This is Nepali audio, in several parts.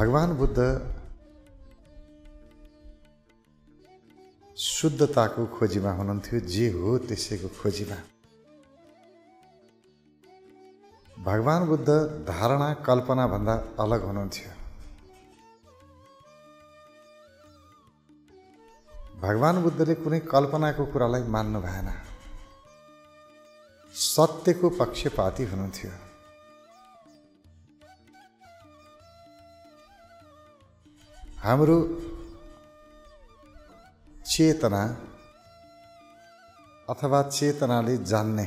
भगवान् बुद्ध शुद्धताको खोजीमा हुनुहुन्थ्यो जे हो त्यसैको खोजीमा। भगवान् बुद्ध धारणा कल्पनाभन्दा अलग हुनुहुन्थ्यो। भगवान् बुद्धले कुनै कल्पनाको कुरालाई मान्नु भएन। सत्यको पक्षपाती हुनुहुन्थ्यो। हाम्रो चेतना अथवा चेतनाले जान्ने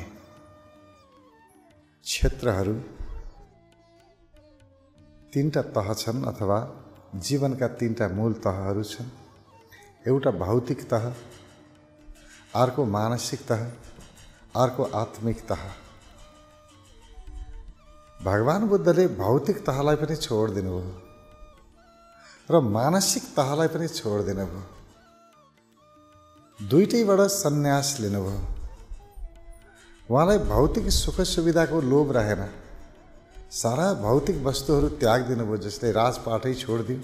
क्षेत्रहरू तिनवटा तह छन् अथवा जीवनका तिनवटा मूल तहहरू छन्। एउटा भौतिक तह अर्को मानसिक तह अर्को आत्मिक तह। भगवान् बुद्धले भौतिक तहलाई पनि छोडिदिनु भयो। र मानसिक तहलाई पनि छोडिदिनु भयो दुइटैबाट सन्यास लिनुभयो उहाँलाई भौतिक सुख सुविधाको लोभ रहेन। सारा भौतिक वस्तुहरू त्याग दिनुभयो जसले राजपाठै छोडिदियो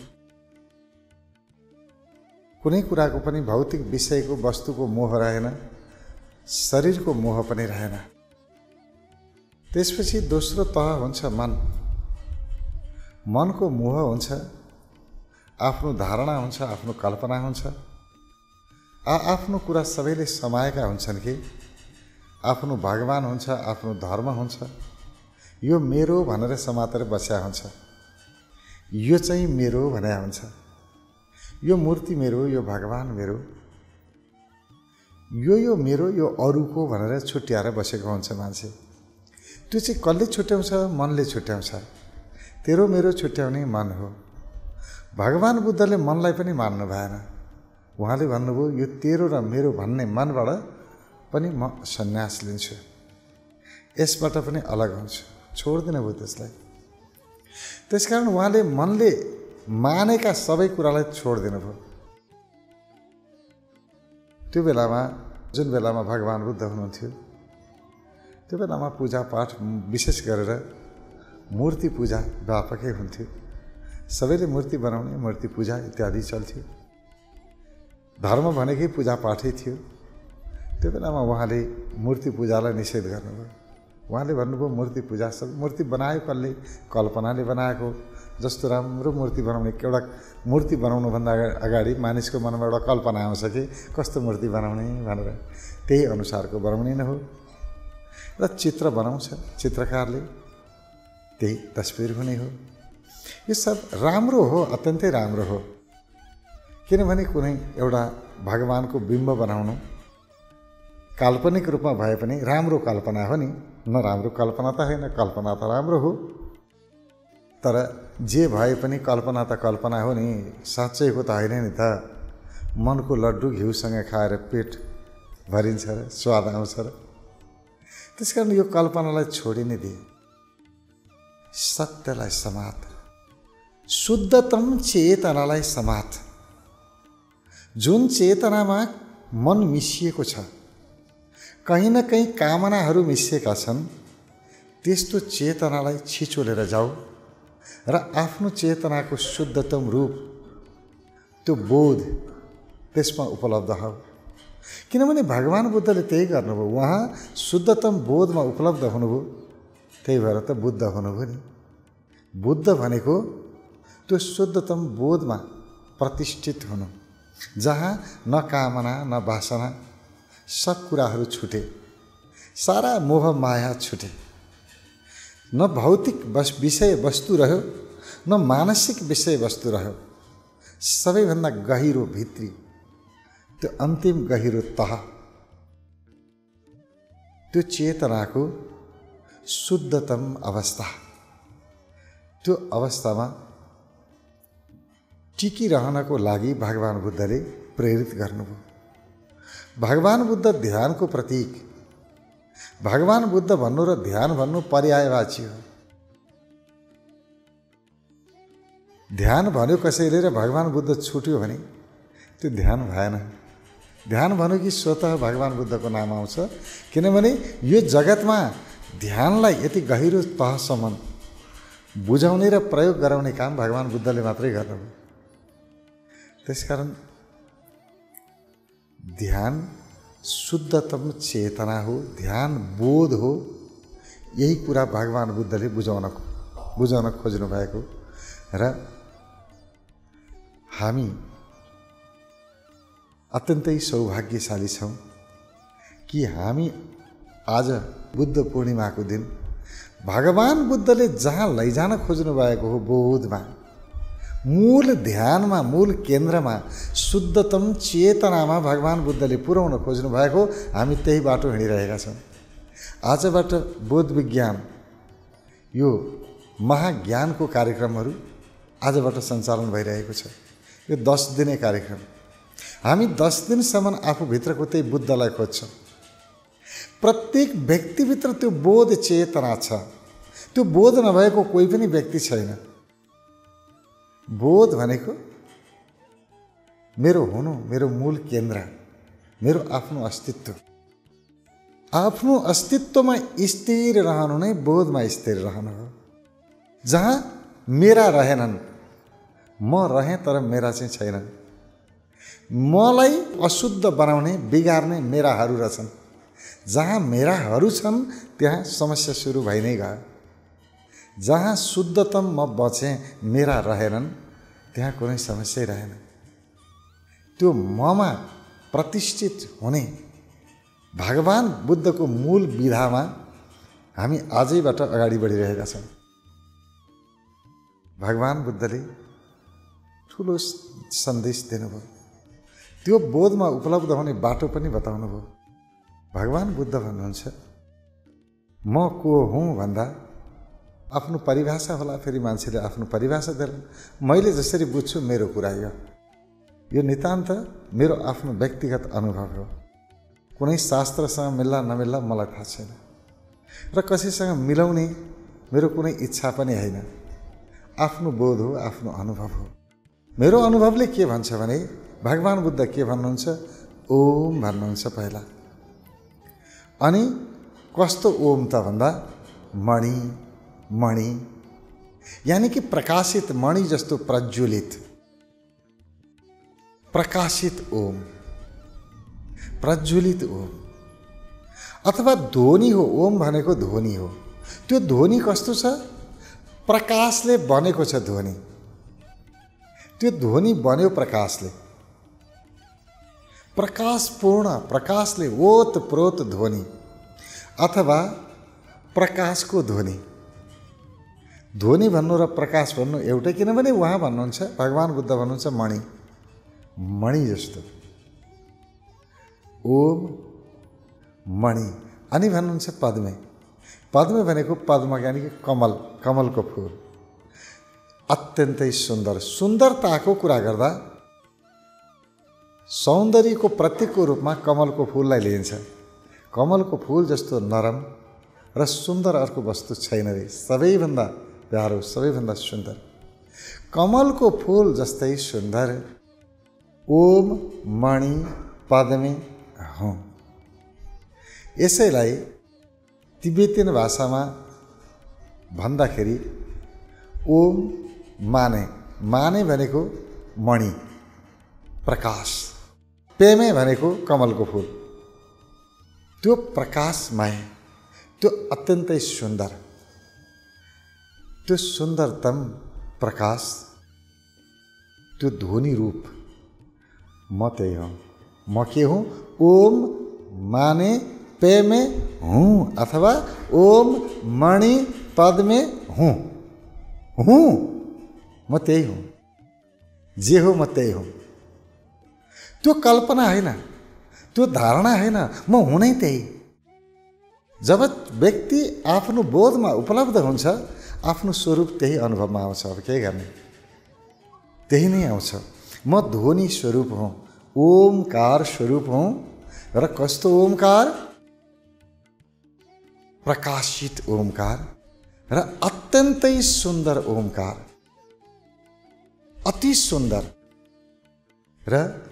कुनै कुराको पनि भौतिक विषयको वस्तुको मोह रहेन। शरीरको मोह पनि रहेन। त्यसपछि दोस्रो तह हुन्छ मन। मनको मोह हुन्छ। आफ्नो धारणा हुन्छ आफ्नो कल्पना हुन्छ। आ आफ्नो कुरा सबैले समाएका हुन्छन् कि? आफ्नो भगवान् हुन्छ आफ्नो धर्म हुन्छ। यो मेरो भनेर समातेर बस्या हुन्छ। यो चाहिँ मेरो भने हुन्छ। यो मूर्ति मेरो यो भगवान् मेरो। यो यो मेरो यो अरूको भनेर छुट्याएर बसेको हुन्छ मान्छे। त्यो चाहिँ कसले छुट्याउँछ? मनले छुट्याउँछ। तेरो मेरो छुट्याउने मन हो। भगवान् बुद्धले मनलाई पनि मान्नु भएन। उहाँले भन्नुभयो यो तेरो र मेरो भन्ने मनबाट पनि म सन्यास लिन्छु। यसबाट पनि अलग हुन्छु। छोडिदिनु भयो त्यसलाई। त्यसकारण उहाँले मनले मानेका सबै कुरालाई छोडिदिनु भयो। त्यो बेलामा जुन बेलामा भगवान् बुद्ध हुनुहुन्थ्यो त्यो बेलामा पूजापाठ विशेष गरेर मूर्ति पूजा व्यापकै हुन्थ्यो। सबैले मूर्ति बनाउने मूर्ति पूजा इत्यादि चल्थ्यो। धर्म भनेकै पूजापाठै थियो। त्यो बेलामा उहाँले मूर्ति पूजालाई निषेध गर्नुभयो। उहाँले भन्नुभयो मूर्ति पूजा सब मूर्ति बनायो कसले? कल्पनाले बनाएको। जस्तो राम्रो मूर्ति बनाउने एउटा मूर्ति बनाउनुभन्दा अगाडि मानिसको मनमा एउटा कल्पना आउँछ कि कस्तो मूर्ति बनाउने भनेर। त्यही अनुसारको बनाउने नै हो। र चित्र बनाउँछ चित्रकारले। त्यही तस्बिर हुने हो। यो सब राम्रो हो अत्यन्तै राम्रो हो। किनभने कुनै एउटा भगवान्को बिम्ब बनाउनु काल्पनिक रूपमा भए पनि राम्रो कल्पना हो नि। नराम्रो कल्पना त होइन कल्पना त राम्रो हो। तर जे भए पनि कल्पना त कल्पना हो नि साँच्चैको त होइन नि त। मनको लड्डु घिउसँग खाएर पेट भरिन्छ र स्वाद आउँछ र। त्यस कारण यो कल्पनालाई छोडि नै दिए सत्यलाई समात शुद्धतम चेतनालाई समात। जुन चेतनामा मन मिसिएको छ कहीँ न कहीँ कामनाहरू मिसिएका छन् त्यस्तो चेतनालाई छिचोलेर जाऊ र आफ्नो चेतनाको शुद्धतम रूप त्यो बोध त्यसमा उपलब्ध हौ। किनभने भगवान् बुद्धले त्यही गर्नुभयो उहाँ शुद्धतम बोधमा उपलब्ध हुनुभयो त्यही भएर त बुद्ध हुनुभयो नि। बुद्ध भनेको त्यो शुद्धतम बोधमा प्रतिष्ठित हुनु जहाँ न कामना न वासना सब कुराहरू छुटे सारा मोह माया छुटे न भौतिक बस विषय वस्तु रह्यो न मानसिक विषय वस्तु रह्यो सबैभन्दा गहिरो भित्री त्यो अन्तिम गहिरो तह त्यो चेतनाको शुद्धतम अवस्था त्यो अवस्थामा टिकिरहनको लागि भगवान् बुद्धले प्रेरित गर्नुभयो। भगवान् बुद्ध ध्यानको प्रतीक। भगवान् बुद्ध भन्नु र ध्यान भन्नु पर्यायवाची हो। ध्यान भन्यो कसैले र भगवान् बुद्ध छुट्यो भने त्यो ध्यान भएन। ध्यान भन्यो कि स्वत भगवान् बुद्धको नाम आउँछ। किनभने यो जगतमा ध्यानलाई यति गहिरो तहसम्म बुझाउने र प्रयोग गराउने काम भगवान् बुद्धले मात्रै गर्नुभयो। त्यसकारण ध्यान शुद्धतम चेतना हो ध्यान बोध हो। यही कुरा भगवान् बुद्धले बुझाउन बुझाउन खोज्नु भएको र हामी अत्यन्तै सौभाग्यशाली छौँ कि हामी आज बुद्ध पूर्णिमाको दिन भगवान् बुद्धले जहाँ लैजान खोज्नु भएको हो बोधमा मूल ध्यानमा मूल केन्द्रमा शुद्धतम चेतनामा भगवान् बुद्धले पुर्याउन खोज्नु भएको हामी त्यही बाटो हिँडिरहेका छौँ आजबाट बोध विज्ञान यो महाज्ञानको कार्यक्रमहरू आजबाट सञ्चालन भइरहेको छ यो दस दिने कार्यक्रम हामी दस दिनसम्म आफूभित्रको त्यही बुद्धलाई खोज्छौँ प्रत्येक व्यक्तिभित्र त्यो बोध चेतना छ त्यो बोध नभएको कोही पनि व्यक्ति छैन बोध भनेको मेरो हुनु मेरो मूल केन्द्र मेरो आफ्नो अस्तित्व। आफ्नो अस्तित्वमा स्थिर रहनु नै बोधमा स्थिर रहनु हो। जहाँ मेरा रहेनन् म रहेँ तर मेरा चाहिँ छैनन्। मलाई अशुद्ध बनाउने बिगार्ने मेराहरू रहेछन् जहाँ मेराहरू छन् त्यहाँ समस्या सुरु भइ नै गयो। जहाँ शुद्धतम म बचेँ मेरा रहेनन् त्यहाँ कुनै समस्या रहेन। त्यो ममा प्रतिष्ठित हुने भगवान् बुद्धको मूल विधामा हामी आजैबाट अगाडि बढिरहेका छौँ। भगवान् बुद्धले ठुलो सन्देश दिनुभयो। त्यो बोधमा उपलब्ध हुने बाटो पनि बताउनु भयो भगवान् बुद्ध भन्नुहुन्छ म को हुँ भन्दा आफ्नो परिभाषा होला फेरि मान्छेले आफ्नो परिभाषा दिएर मैले जसरी बुझ्छु मेरो कुरा यो। यो नितान्त मेरो आफ्नो व्यक्तिगत अनुभव हो। कुनै शास्त्रसँग मिल्ला नमिल्ला मलाई थाहा छैन। र कसैसँग मिलाउने मेरो कुनै इच्छा पनि होइन। आफ्नो बोध हो आफ्नो अनुभव हो। मेरो अनुभवले के भन्छ भने भगवान् बुद्ध के भन्नुहुन्छ? ओम भन्नुहुन्छ पहिला। अनि कस्तो ओम त भन्दा मणि। मणि, यानी कि प्रकाशित मणि जस्तो प्रज्वलित। प्रकाशित ओम, प्रज्वलित ओम। अथवा ध्वनि हो, ओम भनेको ध्वनि हो। त्यो ध्वनि कस्तो छ? प्रकाशले बनेको छ ध्वनि। त्यो ध्वनि बन्यो प्रकाशले। प्रकाशपूर्ण, प्रकाशले ओत प्रोत ध्वनि। अथवा प्रकाशको ध्वनि। ध्वनि भन्नु र प्रकाश भन्नु एउटै किनभने उहाँ भन्नुहुन्छ, भगवान् बुद्ध भन्नुहुन्छ, मणि। मणि जस्तो। ओम मणि। अनि भन्नुहुन्छ पद्मे। पद्मे भनेको पद्म यानि कि कमल, कमलको फुल। अत्यन्तै सुन्दर। सुन्दरताको कुरा गर्दा सौन्दर्यको प्रतीकको रूपमा कमलको फुललाई लिइन्छ। कमलको फुल जस्तो नरम र सुन्दर अर्को वस्तु छैन रे। सबैभन्दा प्यारो सबैभन्दा सुन्दर। कमलको फुल जस्तै सुन्दर। ओम, मणि, पद्मे, हौ। यसैलाई तिब्बतियन भाषामा भन्दाखेरि ओम, माने। माने भनेको मणि, प्रकाश। पेमे भनेको कमलको फुल। त्यो प्रकाशमय, त्यो अत्यन्तै सुन्दर। त्यो सुन्दरतम प्रकाश त्यो ध्वनि रूप म त्यही हुँ। म के हुँ? ओम माने पेमे हुँ अथवा ओम मणि पदमे हुँ। हुँ। म त्यही हुँ। जे हो म त्यही हुँ। त्यो कल्पना होइन। त्यो धारणा होइन। म हुनै त्यही। जब व्यक्ति आफ्नो बोधमा उपलब्ध हुन्छ आफ्नो स्वरूप त्यही अनुभवमा आउँछ। अब के गर्ने? त्यही नै आउँछ। म ध्वनि स्वरूप हुँ ओमकार स्वरूप हुँ र कस्तो ओमकार? प्रकाशित ओमकार र अत्यन्तै सुन्दर ओमकार। अति सुन्दर। र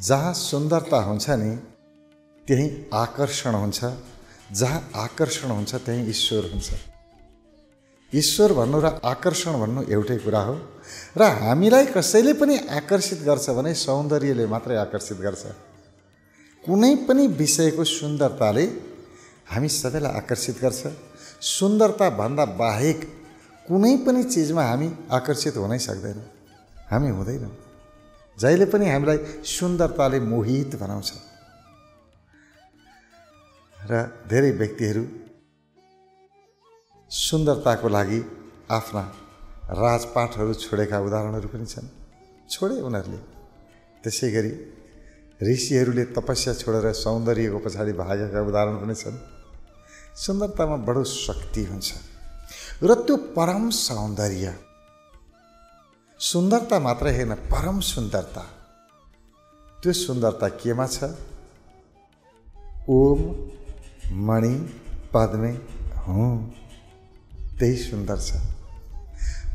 जहाँ सुन्दरता हुन्छ नि त्यहीँ आकर्षण हुन्छ। जहाँ आकर्षण हुन्छ त्यहीँ ईश्वर हुन्छ। ईश्वर भन्नु र आकर्षण भन्नु एउटै कुरा हो। र हामीलाई कसैले पनि आकर्षित गर्छ भने सौन्दर्यले मात्रै आकर्षित गर्छ। कुनै पनि विषयको सुन्दरताले हामी सबैलाई आकर्षित गर्छ। सुन्दरताभन्दा बाहेक कुनै पनि चिजमा हामी आकर्षित हुनै सक्दैनौँ। हामी हुँदैनौँ। जहिले पनि हामीलाई सुन्दरताले मोहित बनाउँछ। र धेरै व्यक्तिहरू सुन्दरताको लागि आफ्ना राजपाटहरू छोडेका उदाहरणहरू पनि छन्। छोडे उनीहरूले। त्यसै गरी ऋषिहरूले तपस्या छोडेर सौन्दर्यको पछाडि भागेका उदाहरण पनि छन्। सुन्दरतामा बडो शक्ति हुन्छ। र त्यो परम सौन्दर्य सुन्दरता मात्रै होइन परम सुन्दरता। त्यो सुन्दरता केमा छ? ओम मणि पद्मे हुँ। त्यही सुन्दर छ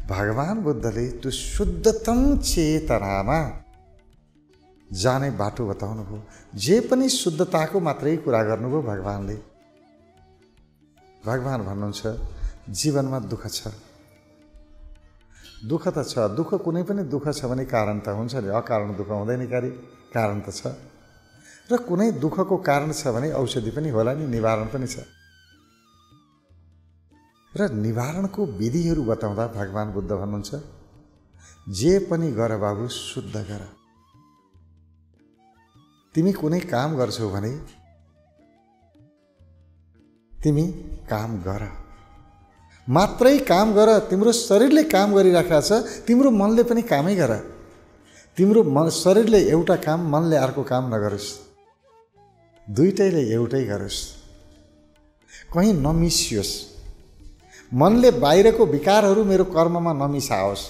भगवान् बुद्धले त्यो शुद्धतम चेतनामा जाने बाटो बताउनु भयो जे पनि शुद्धताको मात्रै कुरा गर्नुभयो भगवान्ले। भगवान् भन्नुहुन्छ जीवनमा दुःख छ। दुःख त छ। दुःख कुनै पनि दुःख छ भने कारण त हुन्छ नि। अकारण दुःख हुँदैन कार्य कारण त छ। र कुनै दुःखको कारण छ भने औषधि पनि होला नि। निवारण पनि छ। र निवारणको विधिहरू बताउँदा भगवान् बुद्ध भन्नुहुन्छ जे पनि गर बाबु शुद्ध गर। तिमी कुनै काम गर्छौ भने तिमी काम गर। मात्रै काम गर तिम्रो शरीरले काम गरिराखेको छ तिम्रो मनले पनि कामै गर। तिम्रो मन शरीरले एउटा काम मनले अर्को काम नगरोस्। दुइटैले एउटै गरोस्। कहीँ नमिसियोस्। मनले बाहिरको विकारहरू मेरो कर्ममा नमिसाओस्।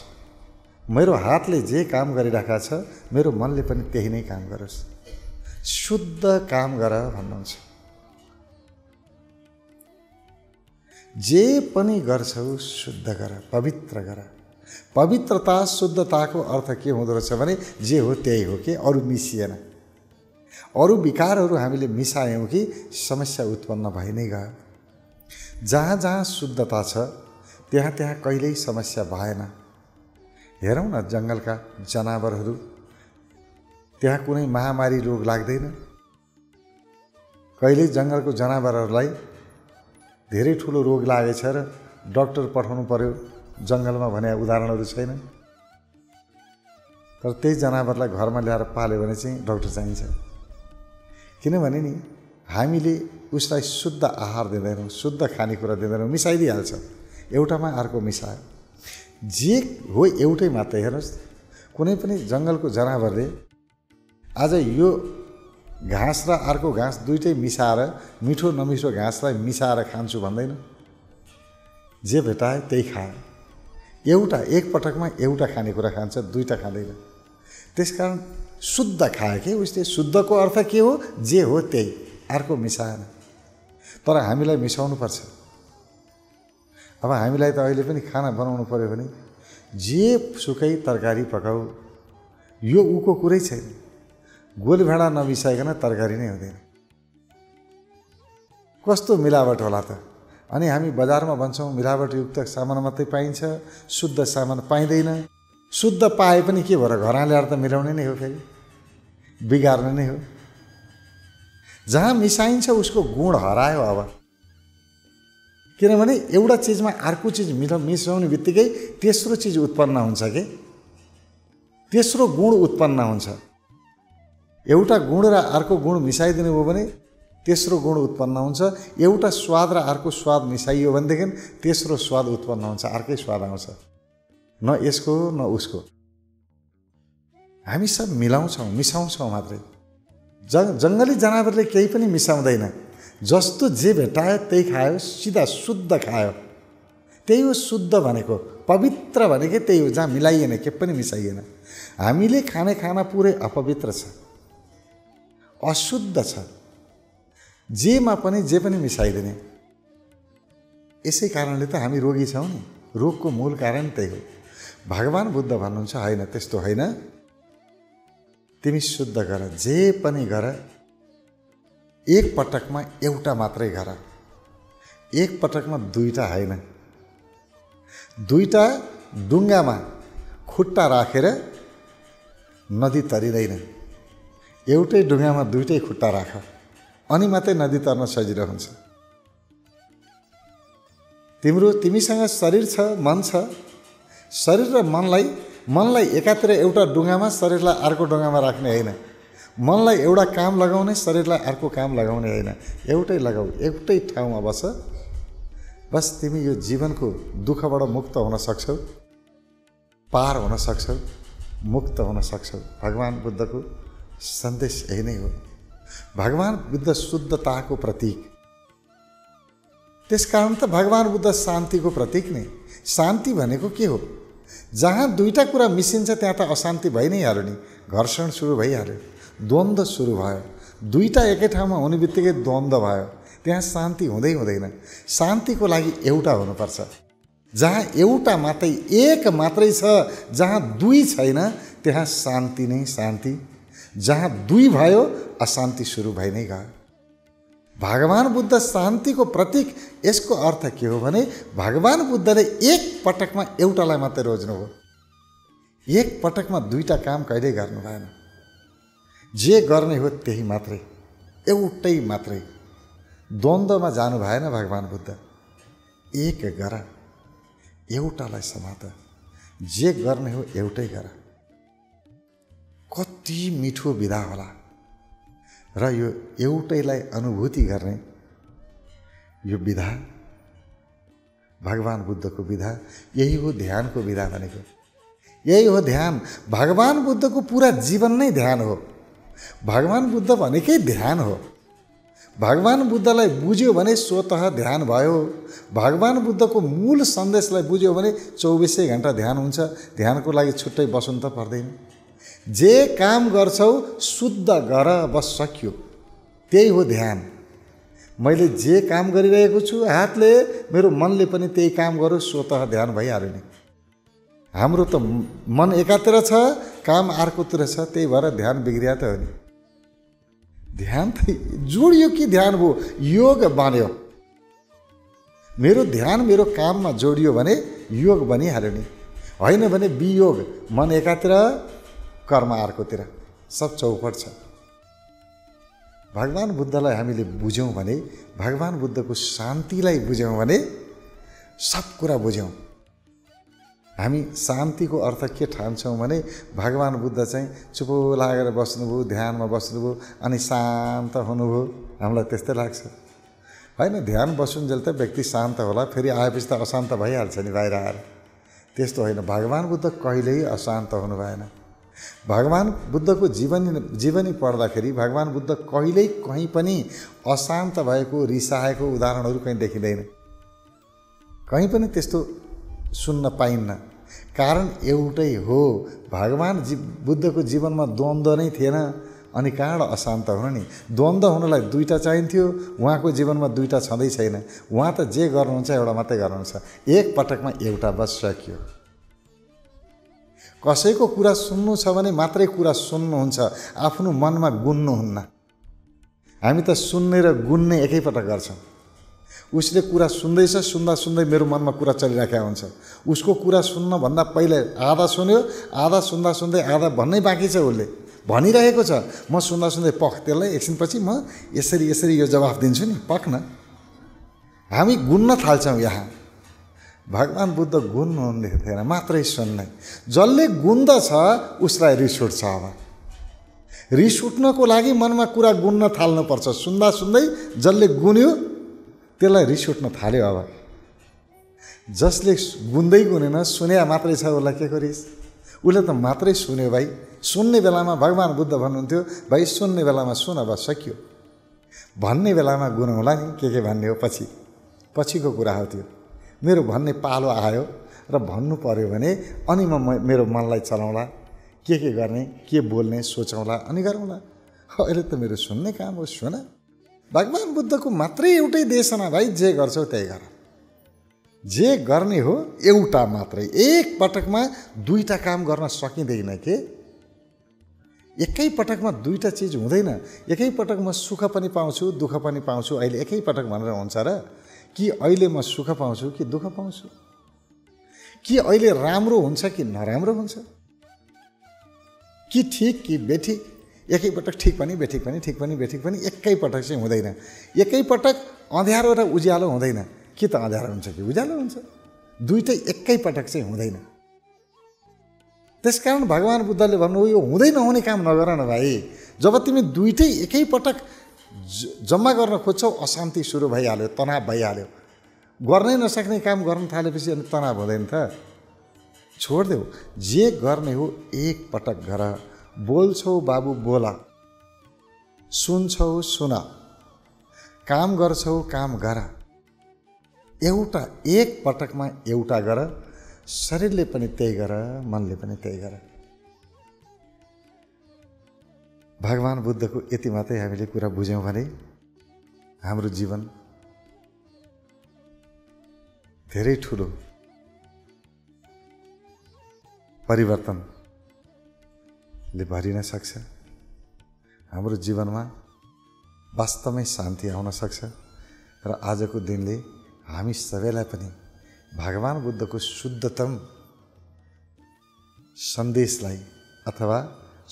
मेरो हातले जे काम गरिरहेको छ मेरो मनले पनि त्यही नै काम गरोस्। शुद्ध काम गर भन्नुहुन्छ। जे पनि गर्छौ शुद्ध गर पवित्र गर। पवित्रता शुद्धताको अर्थ के हुँदो रहेछ भने जे हो त्यही हो कि अरू मिसिएन। अरू विकारहरू हामीले मिसायौँ कि समस्या उत्पन्न भइ नै गयो। जहाँ जहाँ शुद्धता छ त्यहाँ त्यहाँ कहिल्यै समस्या भएन। हेरौँ न जङ्गलका जनावरहरू। त्यहाँ कुनै महामारी रोग लाग्दैन। कहिल्यै जङ्गलको जनावरहरूलाई धेरै ठुलो रोग लागेछ र डक्टर पठाउनु पर्यो जङ्गलमा भने उदाहरणहरू छैन। तर त्यही जनावरलाई घरमा ल्याएर पाल्यो भने चाहिँ डक्टर चाहिन्छ। किनभने नि हामीले उसलाई शुद्ध आहार दिँदैनौँ शुद्ध खानेकुरा दिँदैनौँ मिसाइदिइहाल्छ। एउटामा अर्को मिसायो। जे हो एउटै मात्रै हेर्नुहोस् कुनै पनि जङ्गलको जनावरले आज यो घाँस र अर्को घाँस दुइटै मिसाएर मिठो नमिठो घाँसलाई मिसाएर खान्छु भन्दैन। जे भेटायो त्यही खायो एउटा एकपटकमा एउटा खानेकुरा खान्छ दुईवटा खाँदैन। त्यसकारण शुद्ध खायो कि उसले? शुद्धको अर्थ के हो? जे हो त्यही। अर्को मिसाएन। तर हामीलाई मिसाउनु पर्छ। अब हामीलाई त अहिले पनि खाना बनाउनु पऱ्यो भने जे सुकै तरकारी पकाऊ यो उको कुरै छैन। गोली भाँडा नमिसाइकन तरकारी नै हुँदैन। कस्तो मिलावट होला त? अनि हामी बजारमा भन्छौँ मिलावटयुक्त सामान मात्रै पाइन्छ शुद्ध सामान पाइँदैन। शुद्ध पाए पनि के भएर घरमा ल्याएर त मिलाउने नै हो फेरि। बिगार्ने नै हो। जहाँ मिसाइन्छ उसको गुण हरायो अब। किनभने एउटा चिजमा अर्को चिज मिला मिसाउने बित्तिकै तेस्रो चिज उत्पन्न हुन्छ कि? तेस्रो गुण उत्पन्न हुन्छ। एउटा गुण र अर्को गुण मिसाइदिनु भयो भने तेस्रो गुण उत्पन्न हुन्छ। एउटा स्वाद र अर्को स्वाद मिसाइयो भनेदेखि तेस्रो स्वाद उत्पन्न हुन्छ अर्कै स्वाद आउँछ। न यसको न उसको। हामी सब मिलाउँछौँ मिसाउँछौँ मात्रै। जङ जङ्गली जनावरले केही पनि मिसाउँदैन। जस्तो जे भेटायो त्यही खायो सिधा शुद्ध खायो। त्यही हो शुद्ध भनेको पवित्र भनेकै त्यही हो जहाँ मिलाइएन के पनि मिसाइएन। हामीले खाने खाना पुरै अपवित्र छ अशुद्ध छ। जेमा पनि जे पनि मिसाइदिने। यसै कारणले त हामी रोगी छौँ नि। रोगको मूल कारण त्यही हो। भगवान् बुद्ध भन्नुहुन्छ होइन त्यस्तो होइन। तिमी शुद्ध गर जे पनि गर एक पटकमा एउटा मात्रै गर। एक पटकमा दुईवटा होइन। दुईवटा डुङ्गामा खुट्टा राखेर नदी तरिँदैन। एउटै ढुङ्गामा दुइटै खुट्टा राख अनि मात्रै नदी तर्न सजिलो हुन्छ। तिम्रो तिमीसँग शरीर छ मन छ। शरीर र मनलाई मनलाई एकातिर एउटा डुङ्गामा शरीरलाई अर्को डुङ्गामा राख्ने होइन। मनलाई एउटा काम लगाउने शरीरलाई अर्को काम लगाउने होइन। एउटै लगाऊ एउटै ठाउँमा बस। बस तिमी यो जीवनको दुःखबाट मुक्त हुन सक्छौ पार हुन सक्छौ मुक्त हुन सक्छौ। भगवान् बुद्धको सन्देश यही नै हो। भगवान् बुद्ध शुद्धताको प्रतीक। त्यसकारण त भगवान् बुद्ध शान्तिको प्रतीक नै। शान्ति भनेको के हो? जहाँ दुईवटा कुरा मिसिन्छ त्यहाँ त अशान्ति भइ नै हाल्यो नि। घर्षण सुरु भइहाल्यो द्वन्द्व सुरु भयो। दुईवटा एकै ठाउँमा हुने बित्तिकै द्वन्द्व भयो। त्यहाँ शान्ति हुँदै हुँदैन। शान्तिको लागि एउटा हुनुपर्छ। जहाँ एउटा मात्रै एक मात्रै छ जहाँ दुई छैन त्यहाँ शान्ति नै शान्ति। जहाँ दुई भयो अशान्ति सुरु भइ नै गयो। भगवान् बुद्ध शान्तिको प्रतीक यसको अर्थ के हो भने भगवान् बुद्धले एक पटकमा एउटालाई मात्रै रोज्नु हो। एक पटकमा दुईवटा काम कहिल्यै गर्नु भएन। जे गर्ने हो त्यही मात्रै एउटै मात्रै। द्वन्द्वमा जानु भएन भगवान् बुद्ध। एक गर एउटालाई समात। जे गर्ने हो एउटै गर। कति मिठो विधा होला। र यो एउटैलाई अनुभूति गर्ने यो विधा भगवान् बुद्धको विधा यही हो ध्यानको विधा भनेको। यही हो ध्यान। भगवान् बुद्धको पुरा जीवन नै ध्यान हो। भगवान् बुद्ध भनेकै ध्यान हो। भगवान् बुद्धलाई बुझ्यो भने स्वत ध्यान भयो। भगवान् बुद्धको मूल सन्देशलाई बुझ्यो भने चौबिसै घन्टा ध्यान हुन्छ। ध्यानको लागि छुट्टै बस्नु त पर्दैन। जे काम गर्छौ शुद्ध गर बस सक्यो। त्यही हो ध्यान। मैले जे काम गरिरहेको छु हातले मेरो मनले पनि त्यही काम गरौँ स्वत ध्यान भइहाल्यो नि। हाम्रो त मन एकातिर छ काम अर्कोतिर छ त्यही भएर ध्यान बिग्रिया त हो नि। ध्यान त जोडियो कि ध्यान भयो योग बन्यो। मेरो ध्यान मेरो काममा जोडियो भने योग बनिहाल्यो नि। होइन भने वियोग मन एकातिर कर्म अर्कोतिर सब चौपट छ। भगवान् बुद्धलाई हामीले बुझ्यौँ भने भगवान् बुद्धको शान्तिलाई बुझ्यौँ भने सब कुरा बुझ्यौँ। हामी शान्तिको अर्थ के ठान्छौँ भने भगवान् बुद्ध चाहिँ चुपो लागेर बस्नुभयो ध्यानमा बस्नुभयो अनि शान्त हुनुभयो। हामीलाई त्यस्तै लाग्छ। होइन ध्यान बसुन्जेल त व्यक्ति शान्त होला फेरि आएपछि त अशान्त भइहाल्छ नि बाहिर आएर। त्यस्तो होइन भगवान् बुद्ध कहिल्यै अशान्त हुनु भएन। भगवान् बुद्धको जीवनी जीवनी पढ्दाखेरि भगवान् बुद्ध कहिल्यै कहीँ पनि अशान्त भएको रिसाएको उदाहरणहरू कहीँ देखिँदैन। कहीँ पनि त्यस्तो सुन्न पाइन्न। कारण एउटै हो भगवान् जी बुद्धको जीवनमा द्वन्द्व नै थिएन अनि कहाँबाट अशान्त हुनु नि। द्वन्द्व हुनलाई दुईवटा चाहिन्थ्यो उहाँको जीवनमा दुईवटा छँदै छैन। उहाँ त जे गर्नुहुन्छ एउटा मात्रै गर्नुहुन्छ। एक पटकमा एउटा बस सक्यो कसैको कुरा सुन्नु छ भने मात्रै कुरा सुन्नुहुन्छ आफ्नो मनमा गुन्नुहुन्न। हामी त सुन्ने र गुन्ने एकैपटक गर्छौँ। उसले कुरा सुन्दैछ सुन्दा सुन्दै मेरो मनमा कुरा चलिराखेको हुन्छ। उसको कुरा सुन्नभन्दा पहिले आधा सुन्यो आधा सुन्दा सुन्दै आधा भन्नै बाँकी छ उसले। भनिरहेको छ म सुन्दा सुन्दै पख त्यसलाई एकछिनपछि म यसरी यसरी यो जवाफ दिन्छु नि पख न। हामी गुन्न थाल्छौँ यहाँ। भगवान् बुद्ध गुन्नुहुने थिएन मात्रै सुन्ने जसले गुन्दछ उसलाई रिस उठ्छ अब। रिस उठ्नको लागि मनमा कुरा गुन्न थाल्नुपर्छ। सुन्दा सुन्दै जसले गुन्यो त्यसलाई रिस उठ्न थाल्यो अब। जसले गुन्दै गुनेन सुने मात्रै छ उसलाई के को रिस उसले त मात्रै सुन्यो भाइ। सुन्ने बेलामा भगवान् बुद्ध भन्नुहुन्थ्यो भाइ सुन्ने बेलामा सुन अब सकियो। भन्ने बेलामा गुनाउला नि के के भन्ने हो पछि। पछिको कुरा हो त्यो। मेरो भन्ने पालो आयो र भन्नु पऱ्यो भने अनि म मेरो मनलाई चलाउँला। के के गर्ने? के बोल्ने? सोचौँला अनि गरौँला। अहिले त मेरो सुन्ने काम हो सुन। भगवान् बुद्धको मात्रै एउटै देशना भाइ जे गर्छौ त्यही गर। जे गर्ने हो एउटा मात्रै। एक पटकमा दुईवटा काम गर्न सकिँदैन के? एकै पटकमा दुईवटा चिज हुँदैन। एकै पटकमा सुख पनि पाउँछु दुःख पनि पाउँछु। अहिले एकै पटक भनेर हुन्छ र? कि अहिले म सुख पाउँछु कि दुःख पाउँछु? कि अहिले राम्रो हुन्छ कि नराम्रो हुन्छ? कि ठिक कि बेठिक? एकैपटक ठिक पनि बेठिक पनि ठिक पनि बेठिक पनि एकैपटक चाहिँ हुँदैन। एकैपटक अँध्यारो र उज्यालो हुँदैन। कि त अँध्यारो हुन्छ कि उज्यालो हुन्छ? दुइटै एकैपटक चाहिँ हुँदैन। त्यसकारण भगवान् बुद्धले भन्नु यो हुँदै नहुने काम नगर न भाइ। जब तिमी दुइटै एकैपटक जम्मा गर्न खोज्छौ अशान्ति सुरु भइहाल्यो तनाव भइहाल्यो। गर्नै नसक्ने काम गर्न थालेपछि अनि तनाव हुँदैन त। छोडिदेऊ जे गर्ने हो एकपटक गर। बोल्छौ बाबु बोला। सुन्छौ सुन। काम गर्छौ काम गर। एउटा एक पटकमा एउटा गर। शरीरले पनि त्यही गर मनले पनि त्यही गर। भगवान् बुद्धको यति मात्रै हामीले कुरा बुझ्यौँ भने हाम्रो जीवन धेरै ठुलो परिवर्तनले भरिन सक्छ। हाम्रो जीवनमा वास्तवमै शान्ति आउन सक्छ र आजको दिनले हामी सबैलाई पनि भगवान् बुद्धको शुद्धतम सन्देशलाई अथवा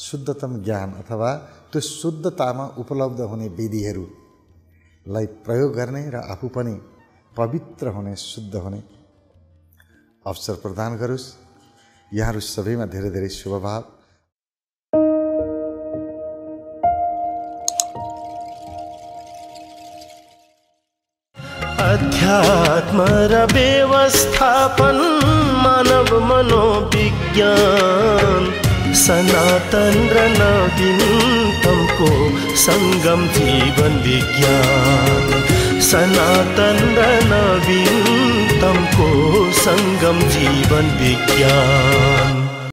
शुद्धतम ज्ञान अथवा त्यो शुद्धतामा उपलब्ध हुने विधिहरूलाई प्रयोग गर्ने र आफू पनि पवित्र हुने शुद्ध हुने अवसर प्रदान गरोस्। यहाँहरू सबैमा धेरै धेरै शुभभाव। अध्यात्म र व्यवस्थापन मानव मनोविज्ञान। सनातन र नवीनतमको सङ्गम जीवन विज्ञान सनातन र नवीनतमको सङ्गम जीवन विज्ञान